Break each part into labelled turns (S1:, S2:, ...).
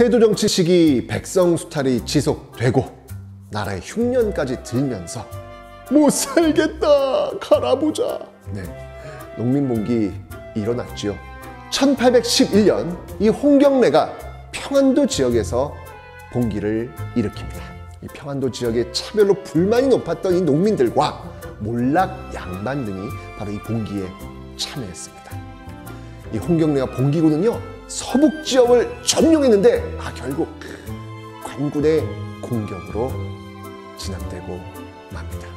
S1: 세조 정치 시기 백성 수탈이 지속되고 나라의 흉년까지 들면서 못 살겠다 가라보자. 네, 농민봉기 일어났지요. 1811년 이 홍경래가 평안도 지역에서 봉기를 일으킵니다. 이 평안도 지역의 차별로 불만이 높았던 이 농민들과 몰락 양반 등이 바로 이 봉기에 참여했습니다. 이 홍경래가 봉기군은요 서북 지역을 점령했는데 아 결국 관군의 공격으로 진압되고 맙니다.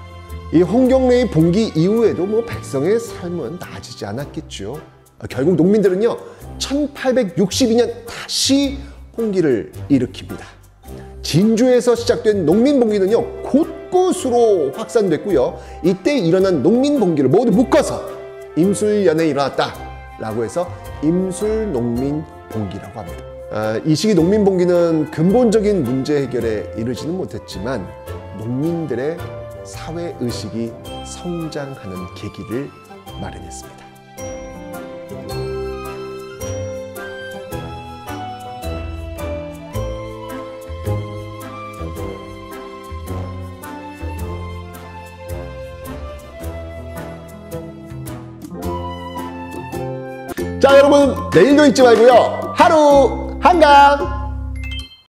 S1: 이 홍경래의 봉기 이후에도 뭐 백성의 삶은 나아지지 않았겠죠. 아, 결국 농민들은요 1862년 다시 봉기를 일으킵니다. 진주에서 시작된 농민 봉기는요 곳곳으로 확산됐고요. 이때 일어난 농민 봉기를 모두 묶어서 임술연에 일어났다 라고 해서 임술농민봉기라고 합니다. 아, 이 시기 농민봉기는 근본적인 문제 해결에 이르지는 못했지만 농민들의 사회 의식이 성장하는 계기를 마련했습니다. 자 여러분 내일도 잊지 말고요. 하루 한강